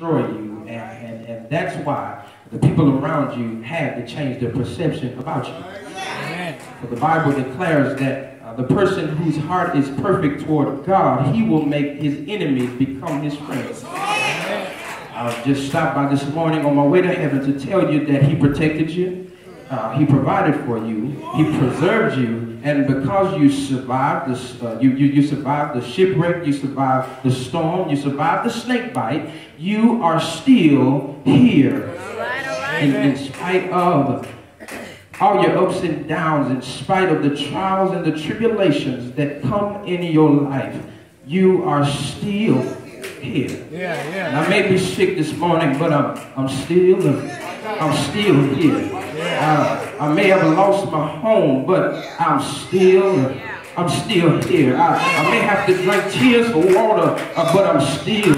destroy you. And, and, and that's why the people around you have to change their perception about you. But the Bible declares that uh, the person whose heart is perfect toward God, he will make his enemies become his friends. I just stopped by this morning on my way to heaven to tell you that he protected you, uh, he provided for you, he preserved you, and because you survived this, uh, you, you, you survived the shipwreck, you survived the storm, you survived the snake bite, you are still here. In, in spite of all your ups and downs, in spite of the trials and the tribulations that come in your life, you are still here. Yeah, yeah. And I may be sick this morning, but I'm, I'm still, I'm still here. Uh, I may have lost my home, but I'm still, I'm still here. I, I may have to drink tears for water, uh, but I'm still,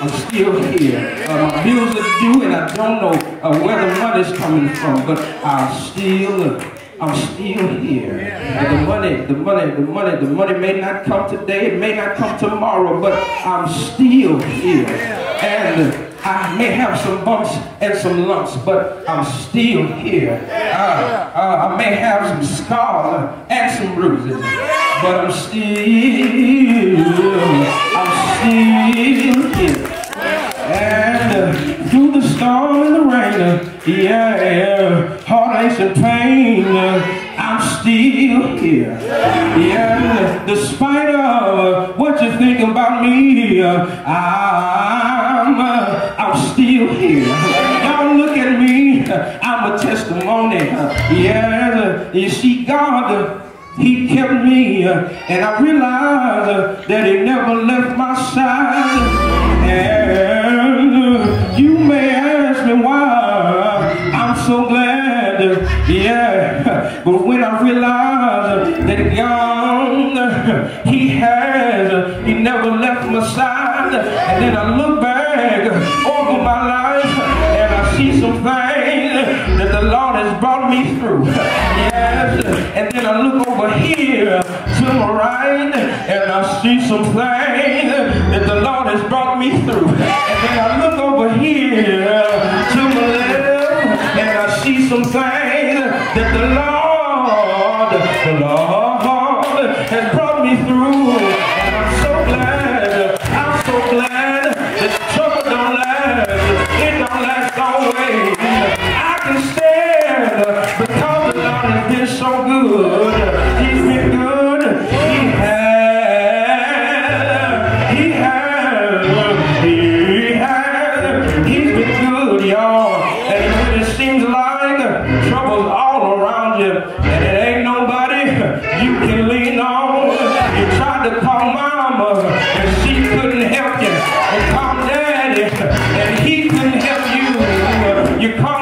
I'm still here. Uh, my bills are due, and I don't know uh, where the money's coming from, but I'm still, I'm still here. And the money, the money, the money, the money may not come today, it may not come tomorrow, but I'm still here. And I may have some bumps and some lumps, but I'm still here. Uh, uh, I may have some scars and some bruises, but I'm still, I'm still here. And uh, through the storm and the rain, yeah, heartaches and pain, uh, I'm still here. Yeah, despite of what you think about me, I'm, uh, I'm still here. Y'all look at me, I'm a testimony. Yeah, you see God. He kept me, and I realized that he never left my side. And left my side. And then I look back over my life, and I see some things that the Lord has brought me through. Yes, and then I look over here to my right, and I see some things that the Lord has brought me through. She couldn't help you. And call daddy, and he couldn't help you. You called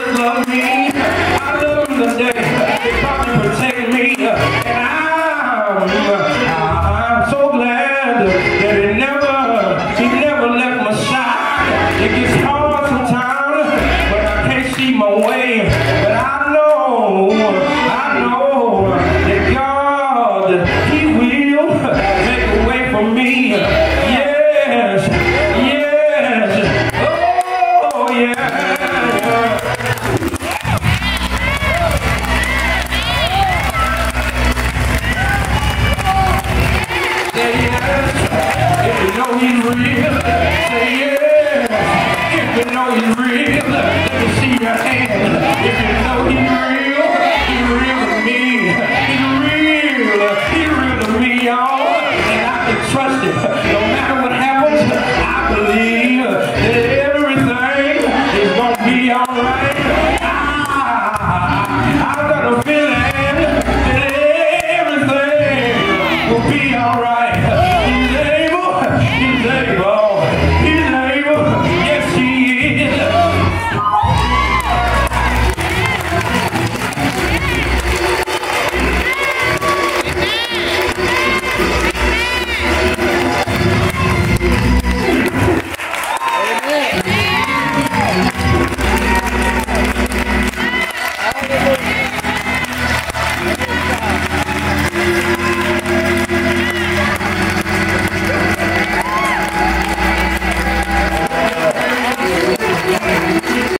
baby never, she never left my side. It gets hard sometimes, but I can't see my way. But I know, I know that God, He will me.